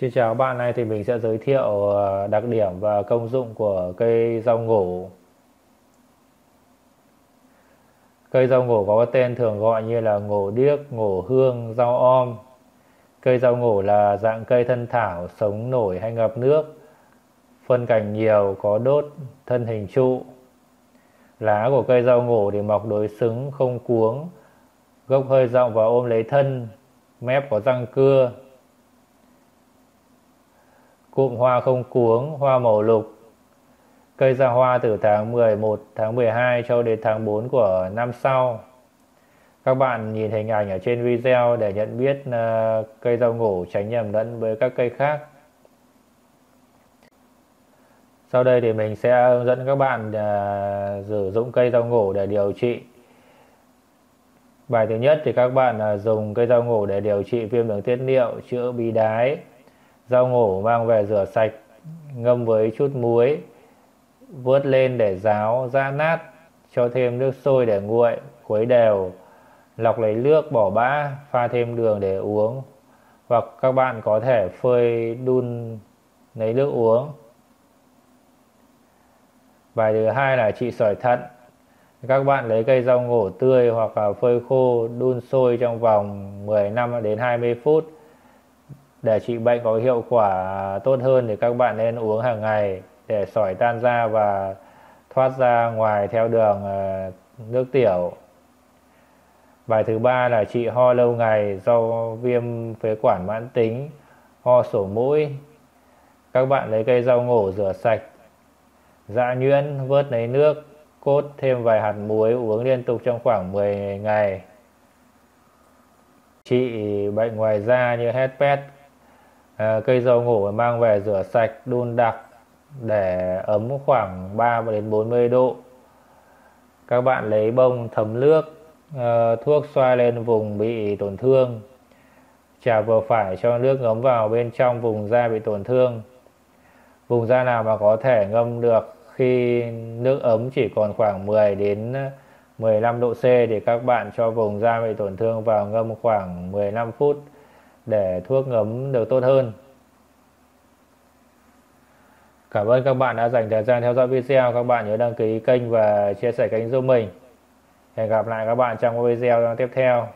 Xin chào các bạn, nay thì mình sẽ giới thiệu ờ, đặc điểm và công dụng của cây rau ngổ. Cây rau ngổ có tên thường gọi như là ngổ điếc, ngổ hương, rau om. Cây rau ngổ là dạng cây thân thảo, sống nổi hay ngập nước, phân cành nhiều, có đốt, thân hình trụ. Lá của cây rau ngổ thì mọc đối xứng, không cuống, gốc hơi rộng và ôm lấy thân, mép có răng cưa, Cụm hoa không cuống, hoa màu lục. Cây ra hoa từ tháng 11, tháng 12 cho đến tháng 4 của năm sau. Các bạn nhìn hình ảnh ở trên video để nhận biết uh, cây rau ngổ tránh nhầm lẫn với các cây khác. Sau đây thì mình sẽ hướng dẫn các bạn uh, sử dụng cây rau ngổ để điều trị. Bài thứ nhất thì các bạn uh, dùng cây rau ngổ để điều trị viêm đường tiết niệu, chữa bí đái, Rau ngổ mang về rửa sạch, ngâm với chút muối, vớt lên để ráo, giã nát, cho thêm nước sôi để nguội, khuấy đều, lọc lấy nước bỏ bã, pha thêm đường để uống. Hoặc các bạn có thể phơi đun lấy nước uống. Bài thứ hai là trị sỏi thận. Các bạn lấy cây rau ngổ tươi hoặc là phơi khô đun sôi trong vòng 15 đến 20 phút để trị bệnh có hiệu quả tốt hơn thì các bạn nên uống hàng ngày để sỏi tan ra và thoát ra ngoài theo đường ờ, nước tiểu. Bài thứ ba là trị ho lâu ngày do viêm phế quản mãn tính, ho sổ mũi. Các bạn lấy cây rau ngổ rửa sạch, dạ nhuyễn, vớt lấy nước, cốt thêm vài hạt muối uống liên tục trong khoảng 10 ngày. Trị bệnh ngoài da như herpes, à, cây dầu ngủ mang về rửa sạch đun đặc để ấm khoảng 3 đến 40 độ. Các bạn lấy bông thấm nước à, thuốc xoa lên vùng bị tổn thương. Chà vừa phải cho nước ngấm vào bên trong vùng da bị tổn thương. Vùng da nào mà có thể ngâm được khi nước ấm chỉ còn khoảng 10 đến 15 độ C thì các bạn cho vùng da bị tổn thương vào ngâm khoảng 15 phút để thuốc ngấm được tốt hơn. Cảm ơn các bạn đã dành thời gian theo dõi video. Các bạn nhớ đăng ký kênh và chia sẻ kênh giúp mình. Hẹn gặp lại các bạn trong video tiếp theo.